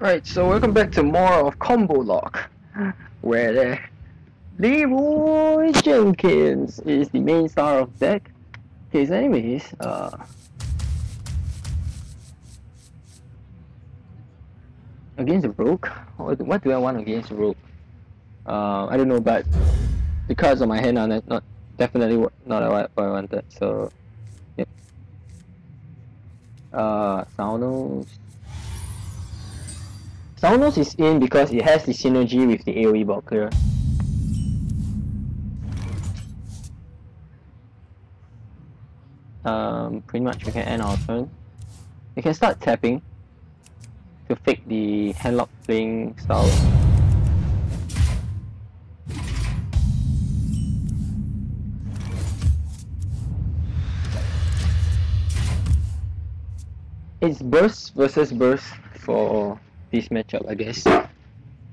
Right, so welcome back to more of Combo Lock, where the Leroy Jenkins is the main star of deck. His anyways, uh, against Rogue, what, what do I want against Rogue? Uh, I don't know, but the cards on my hand are not, not definitely what, not what I wanted, so, yep. Uh, Saunos. Saunos is in because it has the synergy with the AoE ball clear. Um, pretty much we can end our turn. We can start tapping to fake the handlock playing style. It's burst versus burst for this matchup, I guess.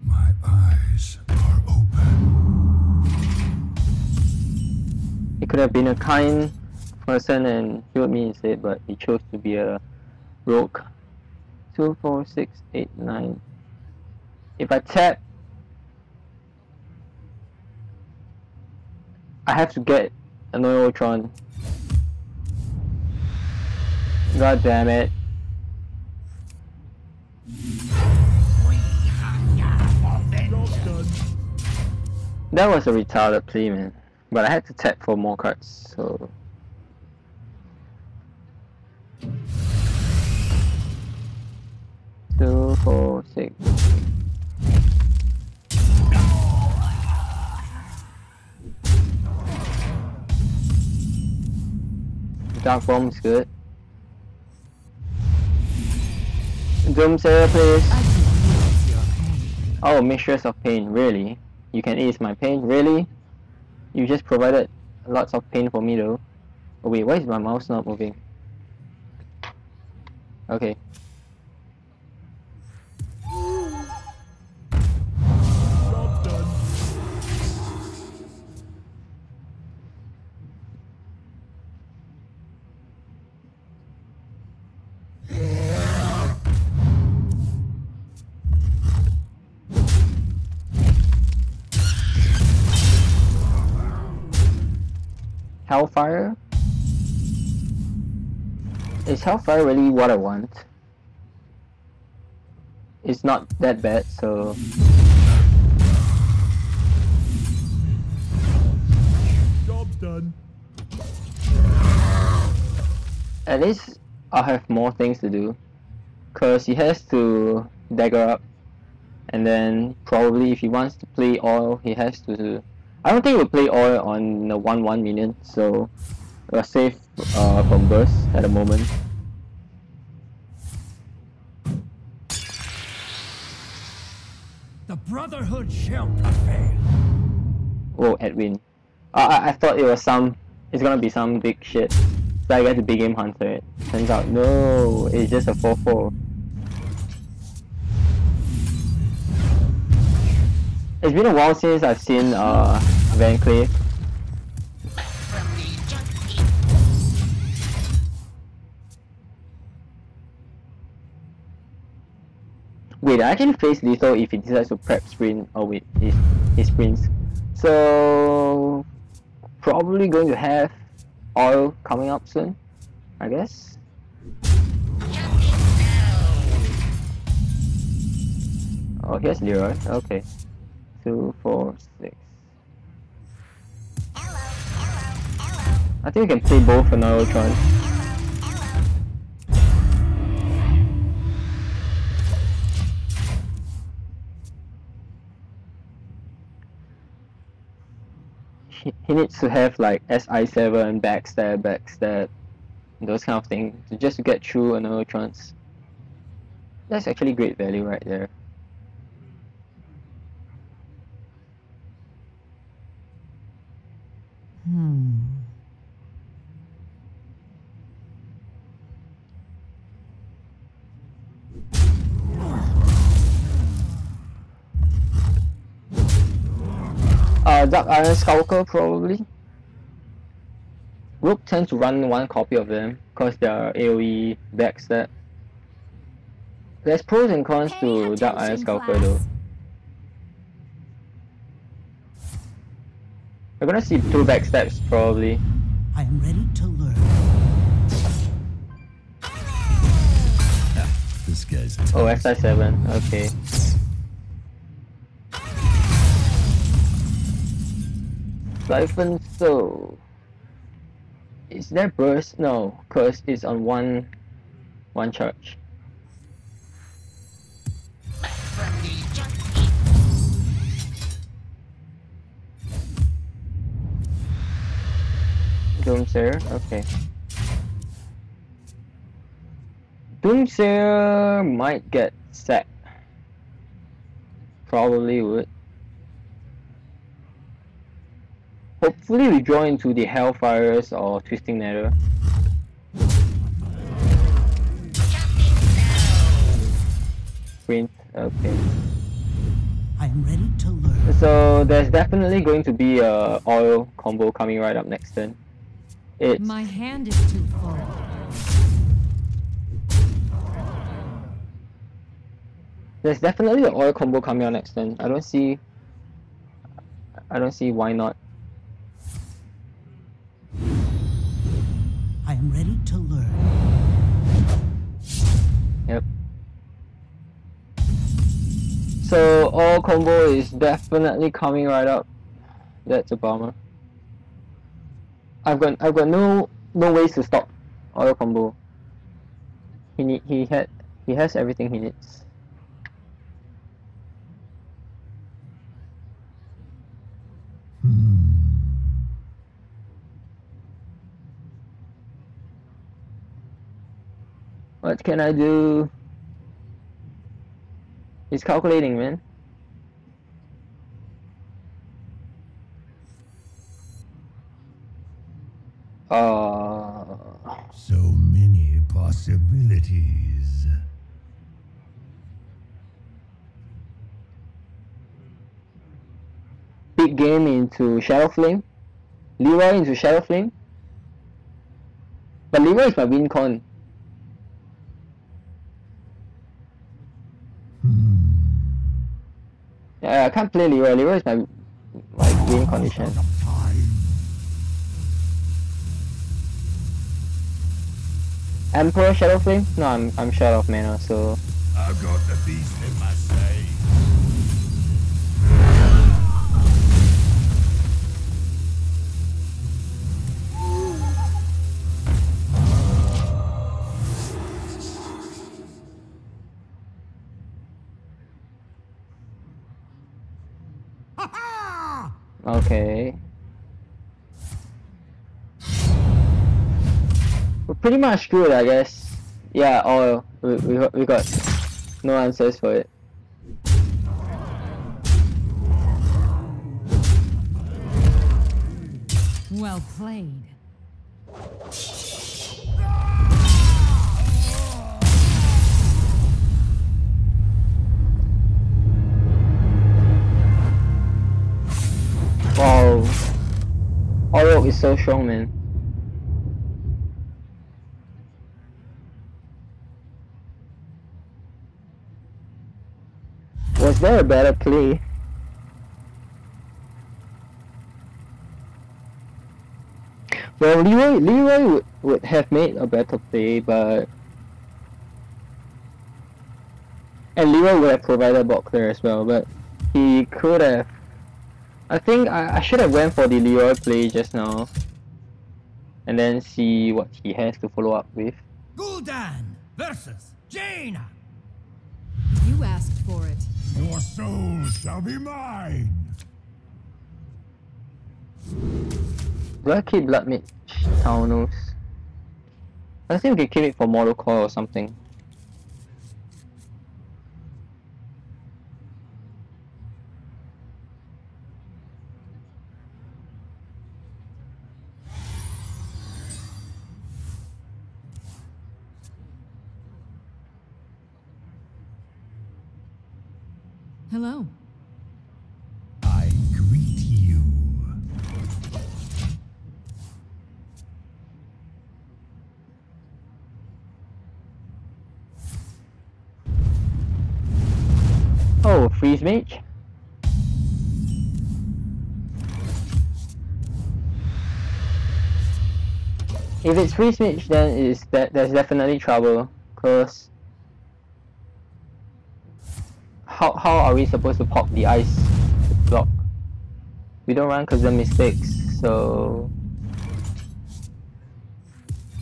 My eyes are open. It could have been a kind person and healed me instead, but he chose to be a rogue. Two, four, six, eight, nine. If I tap, I have to get a Annoy-o-Tron. God damn it. That was a retarded play, man. But I had to tap for more cards, so... Two, four, six. Dark Bomb is good. Doomsayer, please. Oh, Mistress of Pain, really? You can ease my pain, really? You just provided lots of pain for me though. Oh wait, why is my mouse not moving? Okay. Hellfire? Is Hellfire really what I want? It's not that bad, so... Job's done. At least I'll have more things to do. Cause he has to dagger up. And then probably if he wants to play oil, he has to... I don't think we'll play oil on the 1-1 minion, so we're safe uh, from burst at the moment. The Brotherhood shall prevail. Oh, Edwin. I, I, I thought it was some... It's gonna be some big shit. So I get the big game hunter. it. Turns out, no, it's just a 4-4. It's been a while since I've seen uh, Van Cleef. Wait, I can face lethal if he decides to prep sprint. Oh wait, he, he sprints. So probably going to have oil coming up soon, I guess. Oh, here's Leroy. Okay. Two, four, six. I think we can play both for Annoy-o-Tron. He, he needs to have like SI7, backstab, backstab, those kind of things, to just to get through a Annoy-o-Trons. That's actually great value right there. Hmm. Uh, Dark Iron Skulker probably. Rogue tends to run one copy of them because they are AoE backstab. There's pros and cons to Dark Iron attention, Scalper though. We're gonna see two backstabs probably. I am ready to learn. This guy's Oh, toast. SI7, okay. Siphon so is there burst? No, cause it's on one one charge. Doomsayer, okay. Doomsayer might get sacked. Probably would. Hopefully we draw into the Hellfires or Twisting Nether. Print, okay. I am ready to learn. So there's definitely going to be a oil combo coming right up next turn. It's My hand is too full. there's definitely an oil combo coming out next turn. I don't see I don't see why not. Yep. So all combo is definitely coming right up. That's a bummer. I've got I've got no no ways to stop oil combo. He need he had he has everything he needs. What can I do? He's calculating, man. Uh, So many possibilities. big game into Shadow Flame. Leroy into Shadow Flame. But Leroy is my win con. I can't play Leroy. Leroy is my my win condition. Emperor Shadow Flame? No, I'm I'm short of mana, so I've got the beast in my sight. Okay. We're pretty much screwed, I guess. Yeah, oil. We we we got no answers for it. Well played. Wow. Oil is so strong, man. Was there a better play? Well, Leroy, Leroy would, would have made a better play, but and Leroy would have provided a bot clear as well, but he could have. I think I, I should have went for the Leroy play just now, and then see what he has to follow up with. Gul'dan versus Jaina. You asked for it. Your soul shall be mine. Do I keep Blood Mage Thalnos? I think we can keep it for Model Core or something. Hello. I greet you. Oh, freeze mage. If it's freeze mage, then is that there's definitely trouble. Cause how how are we supposed to pop the ice block? We don't run cause of mistakes. So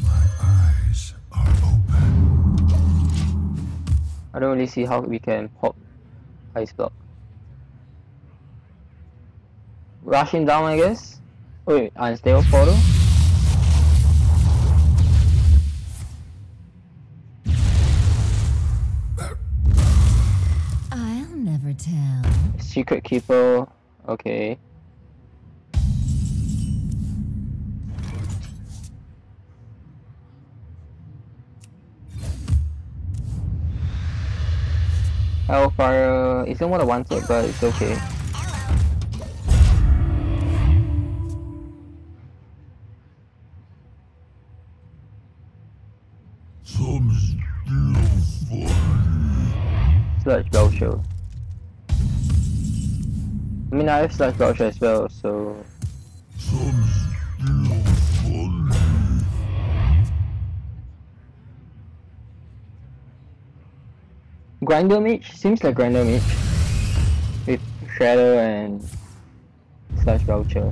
My eyes are open. I don't really see how we can pop ice block. Rushing down, I guess. Wait, unstable portal. Secret keeper. Okay. Hellfire isn't what I wanted, but it's okay. Some still fun. I mean, I have Sludge Belcher as well, so. Grinder Mage seems like Grinder Mage with Shadow and Sludge Belcher.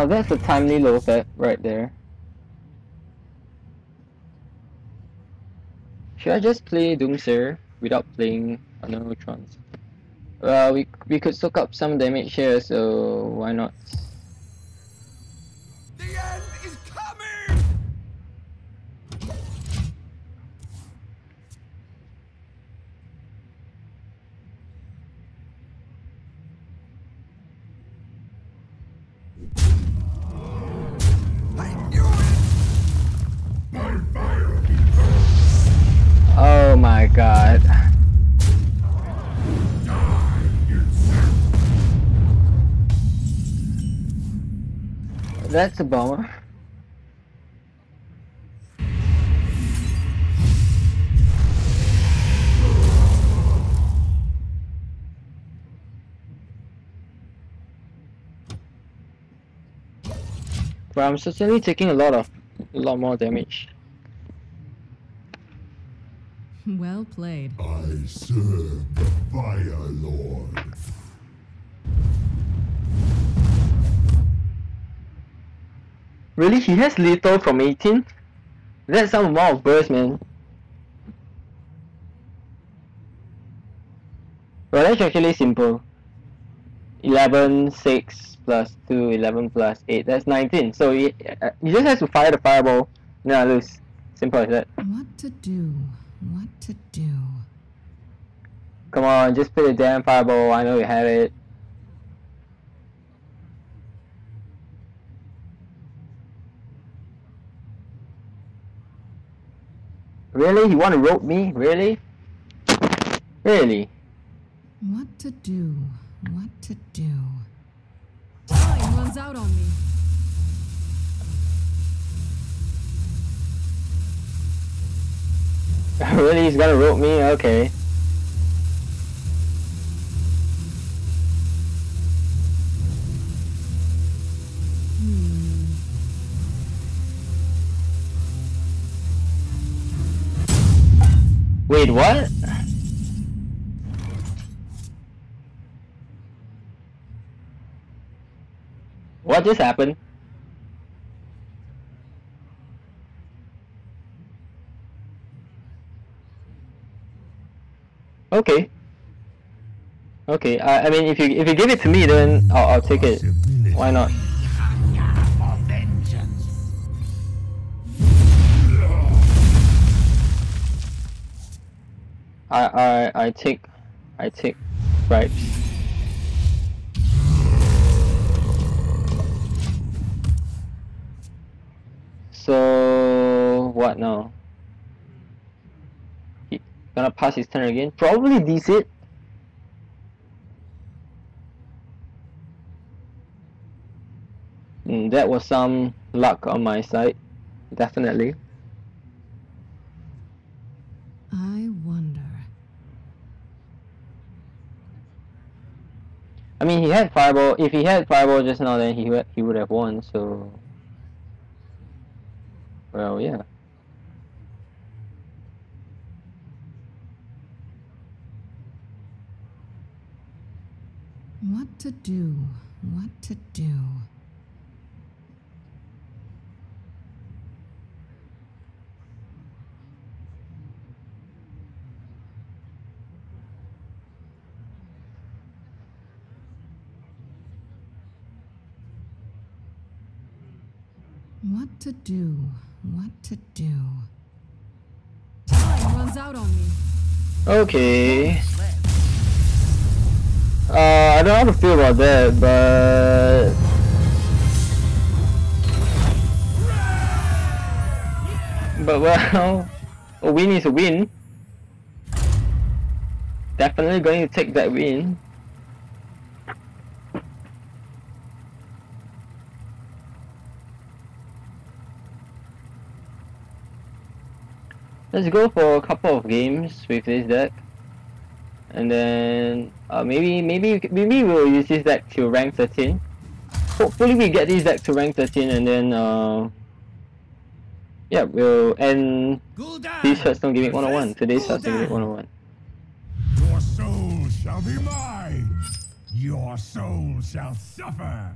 Now that's a timely low set right there. Should I just play Doomsayer without playing Annoy-o-Trons? Well, we we could soak up some damage here, so why not? That's a bummer. But I'm certainly taking a lot of a lot more damage. Well played. I serve the Fire Lord. Really? He has lethal from 18? That's some amount of burst, man. Well, that's actually simple. 11, 6 plus 2, 11 plus 8. That's 19. So he, uh, he just has to fire the fireball, then I lose. Simple as that. What to do? What to do? Come on, just put a damn fireball. I know you have it. Really? You want to rope me? Really? Really? What to do? What to do? Time runs out on me. really? He's gonna rope me? Okay. Wait, what? What just happened? Okay. Okay. Uh, I mean, if you if you give it to me, then I'll, I'll take it. Why not? I I I take I take bribes. So what now? He gonna pass his turn again? Probably decent. Mm, that was some luck on my side, definitely. I wonder. I mean, he had fireball. If he had fireball just now, then he he would have won. So, well, yeah. What to do? What to do? What to do? What to do? Time runs out on me. Okay. Uh, I don't know how to feel about that, but but well, a win is a win. Definitely going to take that win. Let's go for a couple of games with this deck. And then uh, maybe maybe maybe we'll use this deck to rank 13. Hopefully we get this deck to rank 13 and then uh, yeah we'll end these Hearthstone Gimmick 101. Today's Hearthstone Gimmick Gul'dan. 101. Your soul shall be mine. Your soul shall suffer.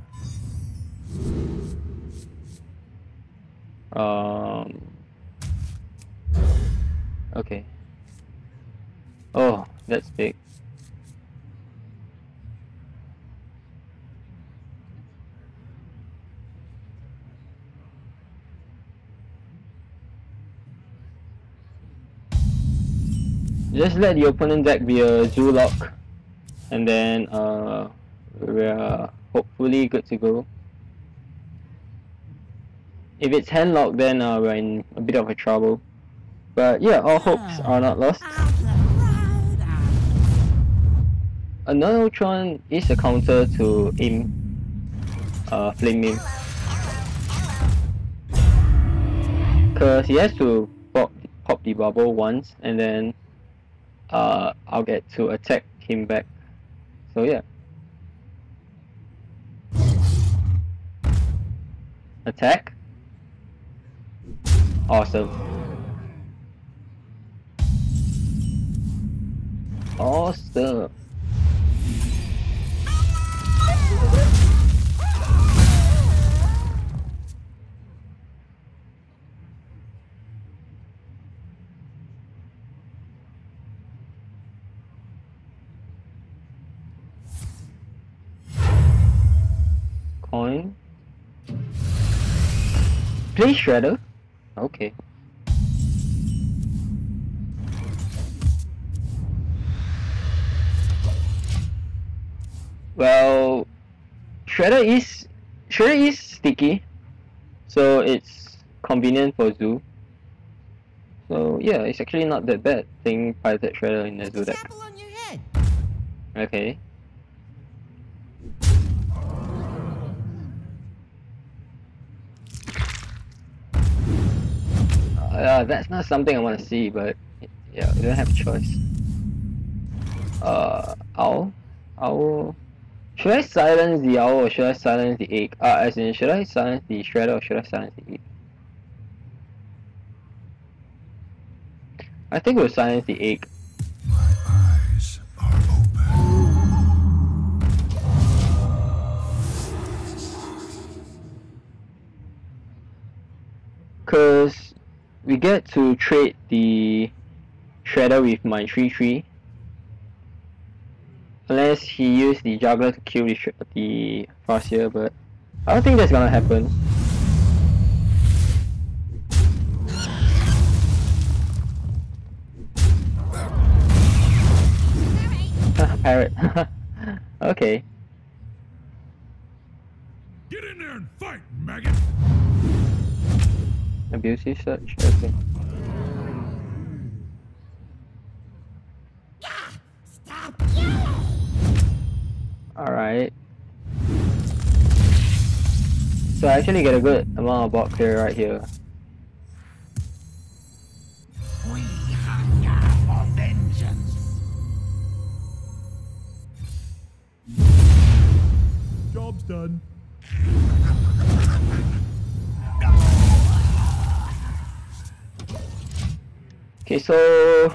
Um. Okay. Oh, that's big. Just let the opponent deck be a zoo lock and then uh, we're hopefully good to go. If it's handlocked, then uh, we're in a bit of a trouble. But yeah, all hopes are not lost. Annoy-o-Tron is a counter to aim uh, Flame Imp. Cause he has to pop, pop the bubble once and then uh, I'll get to attack him back. So yeah. Attack. Awesome. Awesome. Coin. Play Shredder. Okay. Well, Shredder is Shredder is sticky, so it's convenient for Zoo. So yeah, it's actually not that bad thing piloted Shredder in the Zoo deck. Apple on your head. Okay. Uh, that's not something I want to see, but yeah, we don't have a choice. Uh, owl, owl. Should I silence the owl or should I silence the egg? Uh, as in, should I silence the shredder or should I silence the egg? I think we'll silence the egg. My eyes are open. Cause we get to trade the shredder with my 3-3. Unless he used the Juggler to kill the, the Farseer, but I don't think that's gonna happen. Parrot. okay. Get in there and fight, maggot! Abusive search? Okay. Stop yelling! So I actually get a good amount of bot clear right here. We hunger for vengeance. Job's done. Okay, so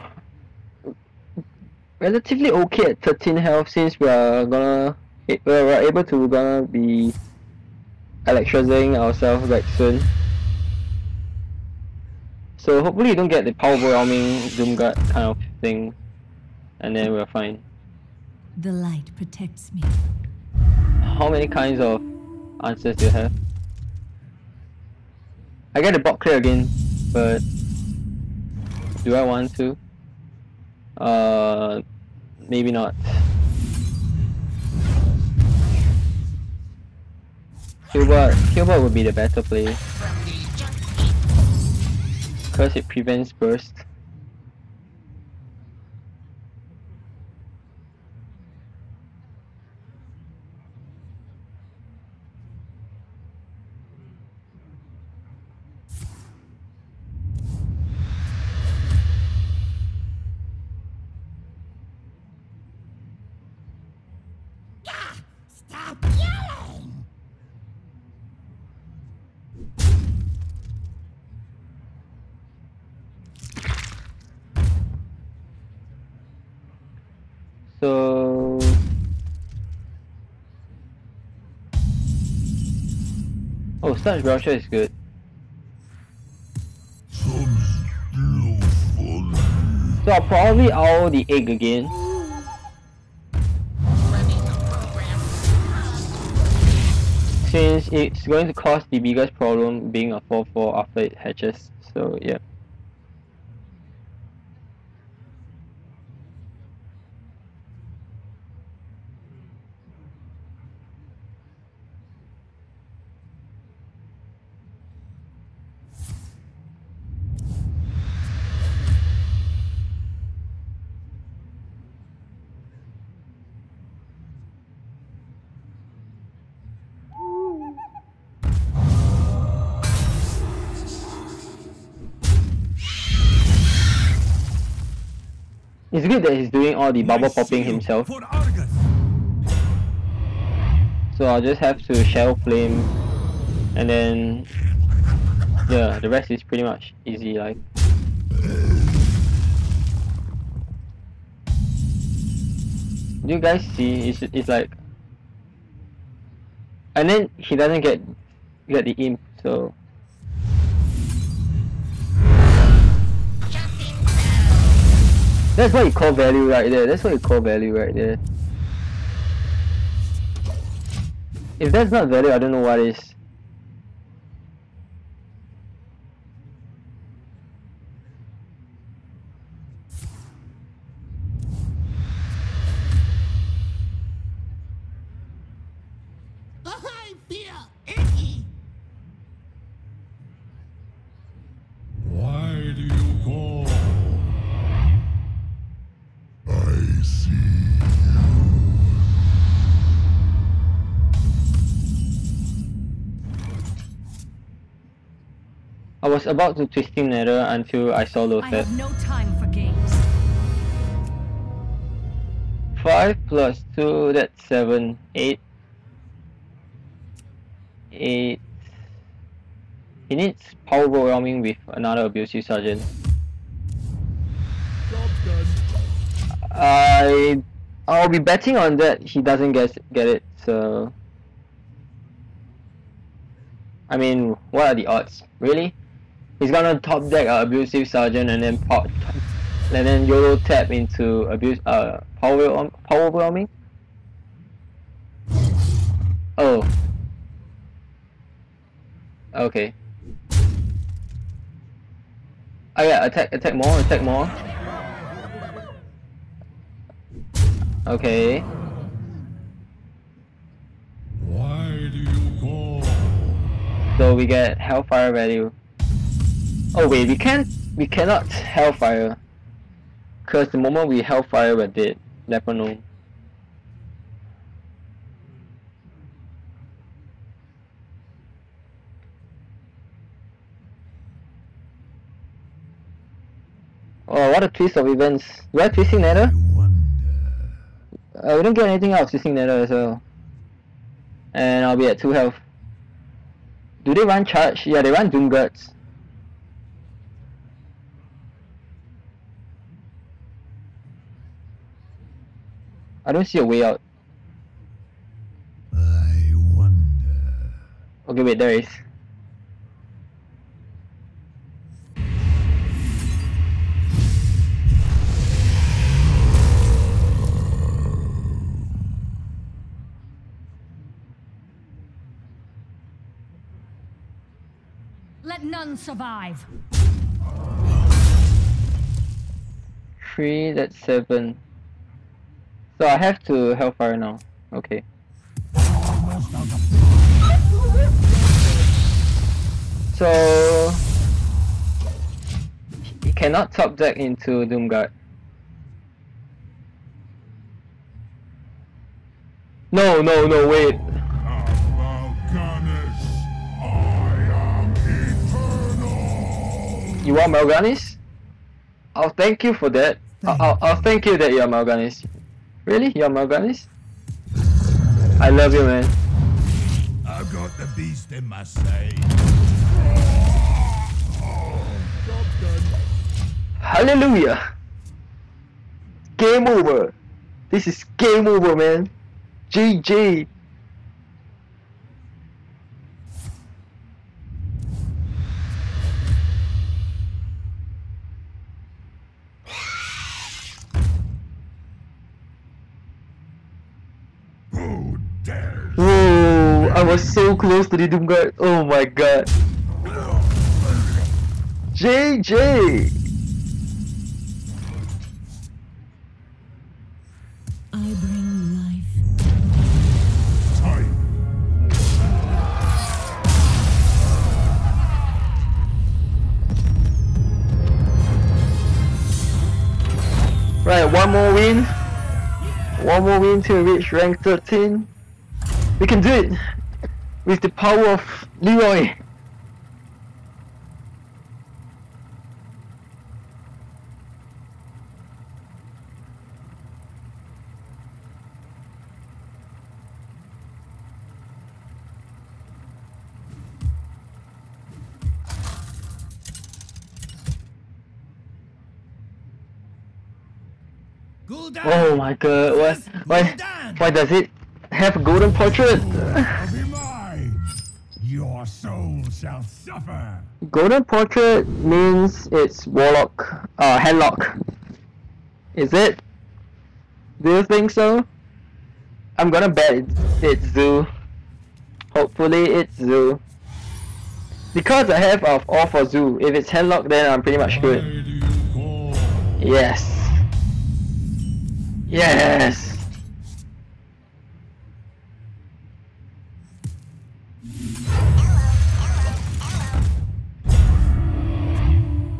relatively okay at 13 health since we are gonna we are able to gonna be electrozing ourselves back soon. So hopefully you don't get the power overwhelming Doomguard kind of thing, and then we're fine. The light protects me. How many kinds of answers do you have? I get the bot clear again, but do I want to? Uh, maybe not. Killbot, Killbot would be the better play. Because it prevents burst. Oh, Starch Browser is good. So I'll probably owl the egg again. Since it's going to cause the biggest problem being a 4-4 after it hatches. So yeah. It's good that he's doing all the bubble popping himself. So I'll just have to shell Flame and then yeah, the rest is pretty much easy like. Do you guys see? It's, it's like and then he doesn't get get the imp, so that's what you call value right there. That's what you call value right there. If that's not value, I don't know what is. About to twisting nether until I saw I Lothar. have no time for games. 5 plus 2, that's 7. 8. 8. He needs power overwhelming with another abusive sergeant. I I'll be betting on that he doesn't get get it, so I mean what are the odds? Really? He's gonna top deck uh, abusive sergeant and then pop, and then YOLO tap into abuse uh power power overwhelming. Oh. Okay. Oh yeah, attack attack more, attack more. Okay. Why do you call? So we get Hellfire value. Oh wait, we can't we cannot Hellfire. Cause the moment we Hellfire we're dead. Never know. Oh, what a twist of events. Do I have Twisting Nether? I. Uh, don't get anything else Twisting Nether as well. And I'll be at 2 health. Do they run charge? Yeah, they run Doom Guards. I don't see a way out. I wonder. Okay, wait, there is. Let none survive. Three, that's seven. So I have to Hellfire now. Okay. Almost out of So he cannot top deck into Doomguard. No, no, no, wait. Mal'Ganis, I am eternal. You are Mal'Ganis? I'll thank you for that. I'll, I'll, I'll thank you that you're Mal'Ganis. Really? You're Mal'Ganis? I love you, man. I've got the beast in my sight. Hallelujah! Game over! This is game over, man! GG! Was so close to the Doomguard. Oh my god. JJ! I bring life. Time. Right, one more win. One more win to reach rank 13. We can do it! With the power of Leroy! Oh my god, what, why, why does it have a golden portrait? Shall suffer. Golden portrait means it's warlock, uh, handlock. Is it? Do you think so? I'm gonna bet it's, it's Zoo. Hopefully it's Zoo. Because I have of all for Zoo. If it's handlock then I'm pretty much good. do you call? Yes. Yes.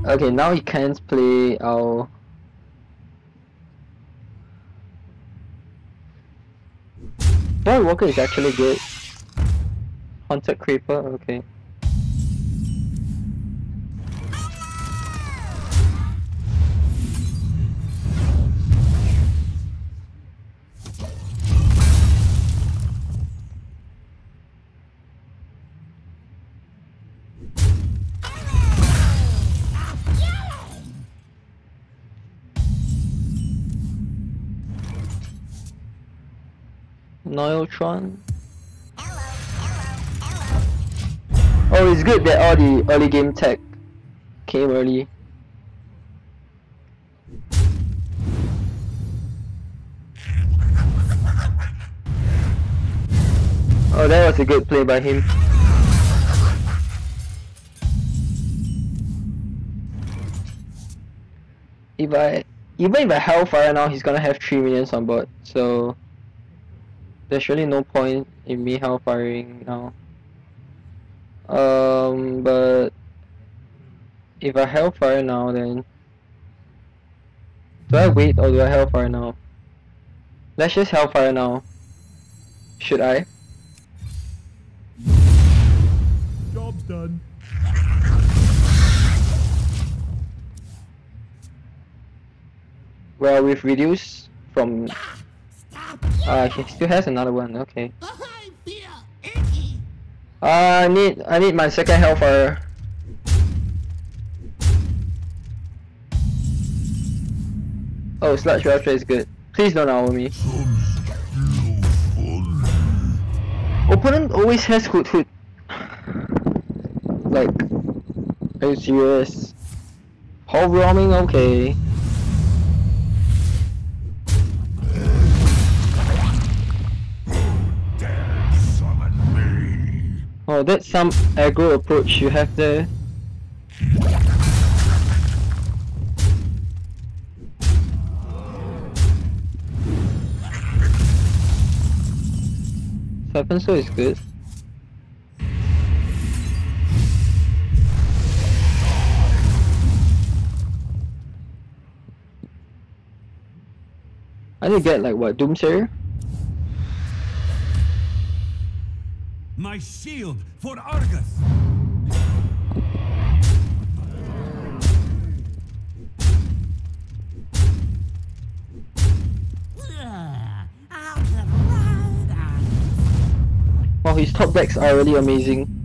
Okay, now he can't play our. Voidwalker is actually good. Haunted Creeper, okay. Noiltron. Oh, it's good that all the early game tech came early. Oh, that was a good play by him. If I even if I Hellfire now, he's gonna have three minions on board, so there's really no point in me Hellfiring now. Um, but if I Hellfire now, then do I wait or do I Hellfire now? Let's just Hellfire now. Should I? Job's done. Well, we've reduced from. Uh, he still has another one. Okay. Uh, I need I need my second health Hellfire. Oh, Sludge Rapture is good. Please don't hour me. Opponent always has Hood Hood. Like, are you serious? Hall roaming, okay. Oh, that's some aggro approach you have there. Seven so is good. I to get like what Doomsayer? My shield for Argus. Wow, his top decks are really amazing.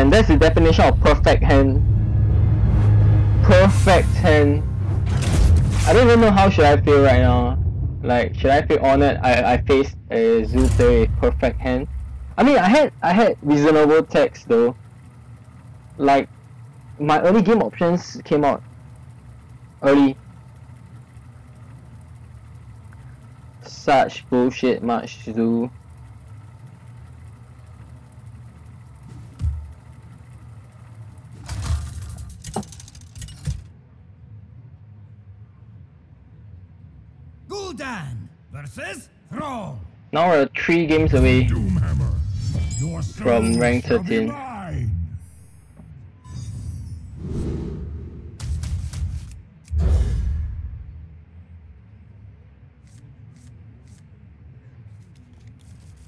Man. That's the definition of perfect hand. Perfect hand. I don't even know how should I feel right now. Like, should I feel honored? I I faced a Zulter with perfect hand. I mean, I had I had reasonable text though. Like, my early game options came out early. Such bullshit, much Zoo. Gul'dan versus Thrall. Now we're three games away. From rank 13.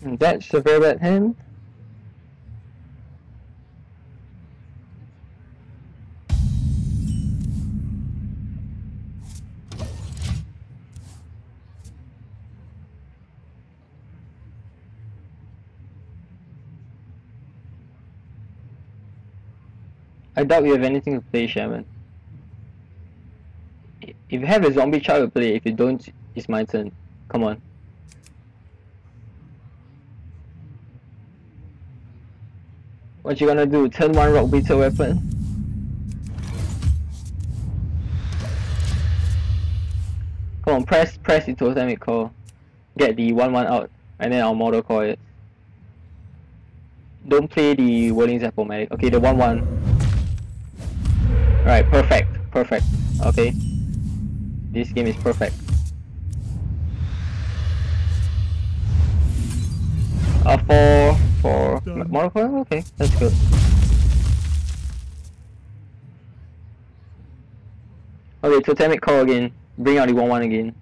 And That's a very bad hand. I doubt you have anything to play, Shaman. If you have a Zombie Chow to play, if you don't, it's my turn. Come on. What you gonna do? Turn one Rockbiter Weapon? Come on, press press the totemic call. Get the 1-1 out, and then I'll Mortal Coil it. Don't play the whirling zap Okay, the 1-1. Right, perfect, perfect. Okay. This game is perfect. Uh, four, more four. Okay, that's good. Okay, totemic call again. Bring out the 1-1 again.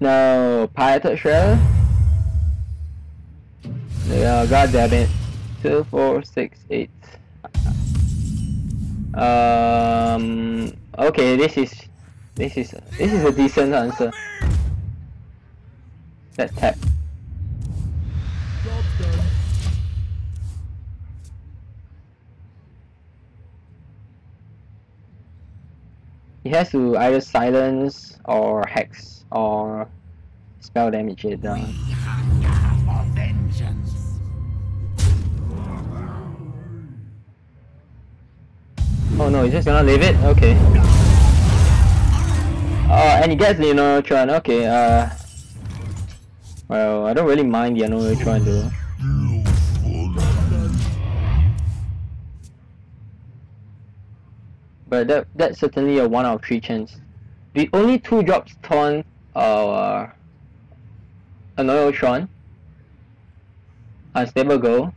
No, Piloted Shredder? Yeah, god damn it. Two, four, six, eight. Um okay, this is this is this is a decent answer. Let's tap. He has to either silence or hex or spell damage it down. Oh no, he's just gonna leave it? Okay. Uh, and he gets the Neutron, okay, uh... Well, I don't really mind the Neutron though. But that that's certainly a 1 out of 3 chance. The only two drops Taunt are Annoy-o-Tron, Unstable Ghoul.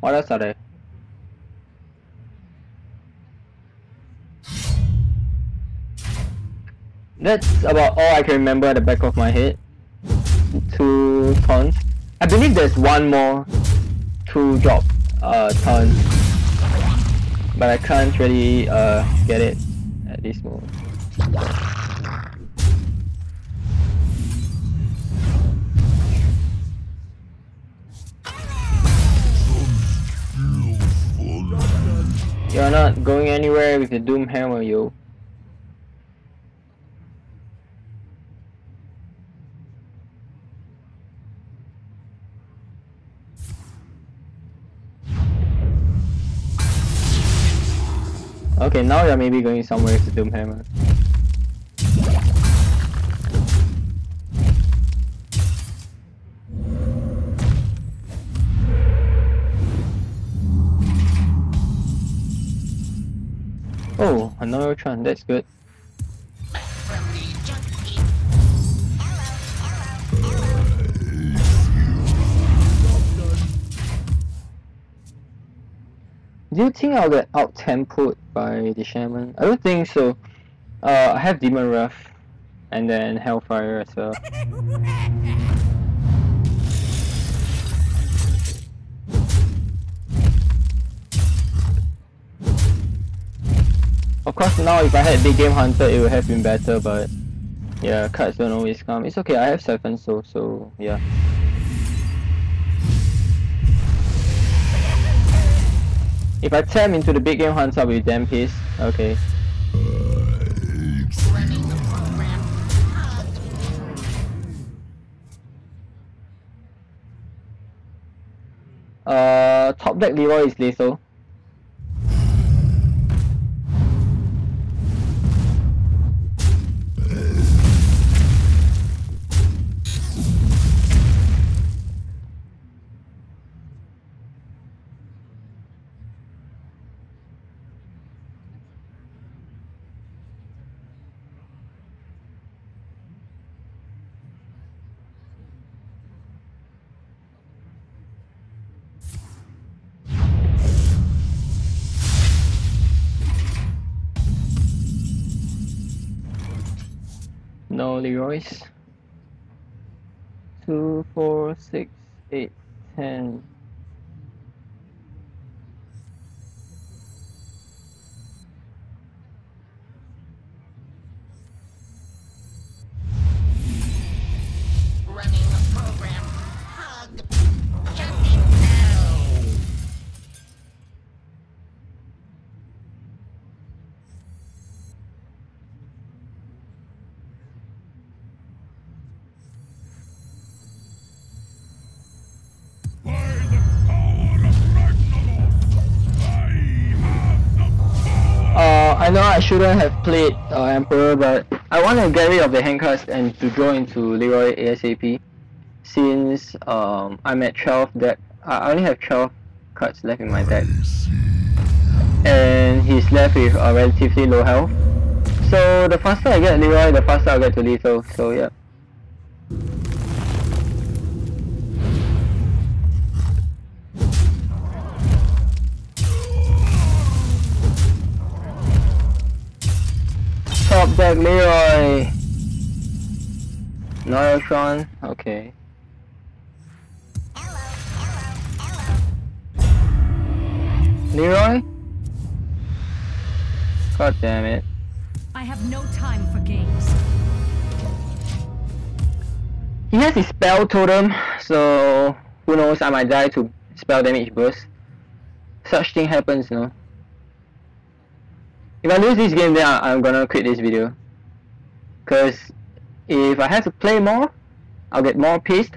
What else are there? That's about all I can remember at the back of my head. Two taunts. I believe there's one more two drop uh taunt. But I can't really uh get it at this moment. You're not going anywhere with the Doomhammer, yo. Okay, now you're maybe going somewhere with the Doomhammer. Oh, another Tron, that's good. Do you think I'll get out tempoed by the shaman? I don't think so. Uh, I have Demonwrath and then Hellfire as well. Of course, now if I had Big Game Hunter, it would have been better, but yeah, cards don't always come. It's okay, I have 7 so, so yeah. If I tap into the Big Game Hunter, I'll be damn pissed. Okay. Uh, top deck Leroy is lethal. Leroy's. Two, four, six, eight, ten. Know I shouldn't have played uh, Emperor, but I want to get rid of the handcards and to draw into Leroy ASAP. Since um, I'm at 12 deck, I only have 12 cards left in my deck. And he's left with a relatively low health. So the faster I get Leroy, the faster I'll get to lethal, so yeah. Top deck Leroy. Neutron, okay. Leroy? God damn it. I have no time for games. He has his spell totem, so who knows, I might die to spell damage burst. Such thing happens, you know. If I lose this game, then I'm gonna quit this video. Cause if I have to play more, I'll get more pissed,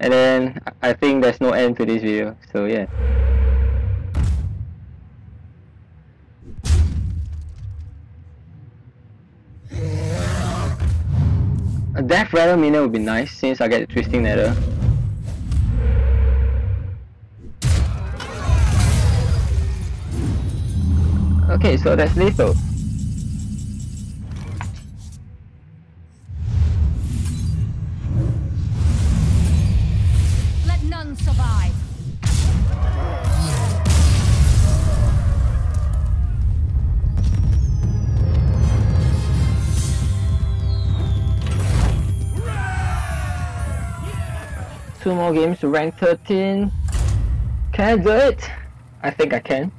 and then I I think there's no end to this video. So yeah. A Deathrattle minion would be nice since I get the Twisting Nether. Okay, so that's lethal. Let none survive. Two more games to rank 13. Can I do it? I think I can.